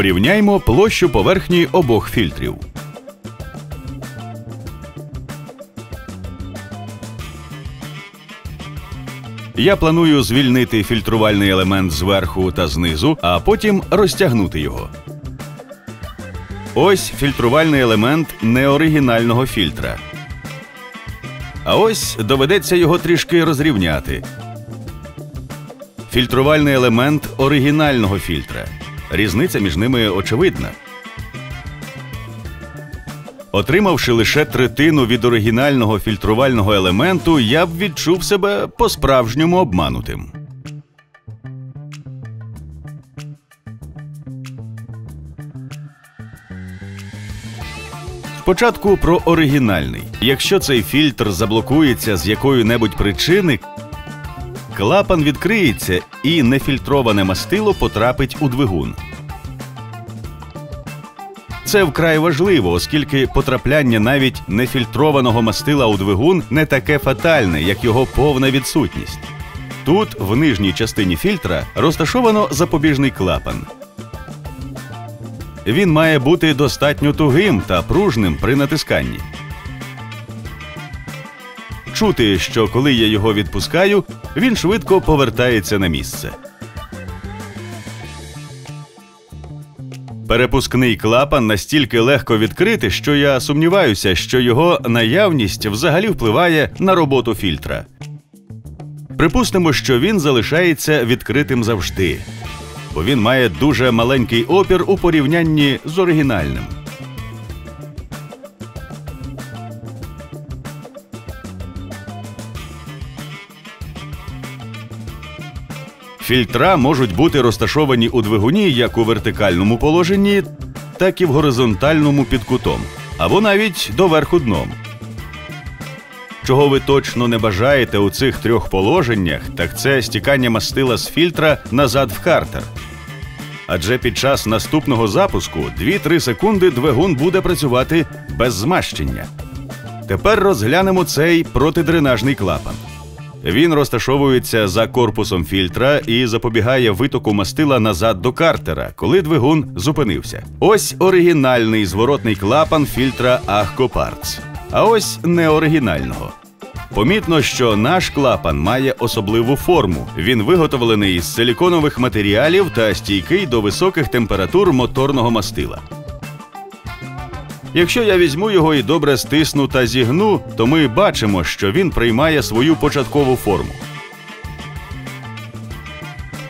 Порівняймо площу поверхні обох фільтрів. Я планую звільнити фільтрувальний елемент зверху та знизу, а потім розтягнути його. Ось фільтрувальний елемент неоригінального фільтра. А ось доведеться його трішки розрівняти. Фільтрувальний елемент оригінального фільтра. Різниця між ними очевидна. Отримавши лише третину від оригінального фільтрувального елементу, я б відчув себе по-справжньому обманутим. Спочатку про оригінальний. Якщо цей фільтр заблокується з якої-небудь причини, клапан відкриється і нефільтроване мастило потрапить у двигун. Це вкрай важливо, оскільки потрапляння навіть нефільтрованого мастила у двигун не таке фатальне, як його повна відсутність. Тут, в нижній частині фільтра, розташовано запобіжний клапан. Він має бути достатньо тугим та пружним при натисканні. Чути, що коли я його відпускаю, він швидко повертається на місце. Перепускний клапан настільки легко відкрити, що я сумніваюся, що його наявність взагалі впливає на роботу фільтра. Припустимо, що він залишається відкритим завжди, бо він має дуже маленький опір у порівнянні з оригінальним. Фільтра можуть бути розташовані у двигуні як у вертикальному положенні, так і в горизонтальному під кутом, або навіть доверху дном. Чого ви точно не бажаєте у цих трьох положеннях, так це стікання мастила з фільтра назад в картер. Адже під час наступного запуску 2-3 секунди двигун буде працювати без змащення. Тепер розглянемо цей протидренажний клапан. Він розташовується за корпусом фільтра і запобігає витоку мастила назад до картера, коли двигун зупинився. Ось оригінальний зворотний клапан фільтра Ахкопарц. А ось неоригінального. Помітно, що наш клапан має особливу форму. Він виготовлений із силіконових матеріалів та стійкий до високих температур моторного мастила. Якщо я візьму його і добре стисну та зігну, то ми бачимо, що він приймає свою початкову форму.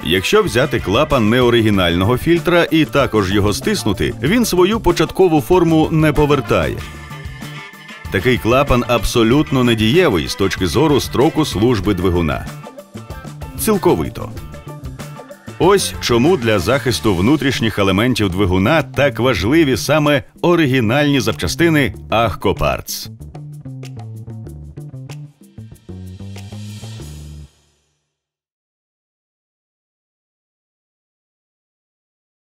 Якщо взяти клапан неоригінального фільтра і також його стиснути, він свою початкову форму не повертає. Такий клапан абсолютно недієвий з точки зору строку служби двигуна. Цілковито. Ось чому для захисту внутрішніх елементів двигуна так важливі саме оригінальні запчастини Ахкопарц.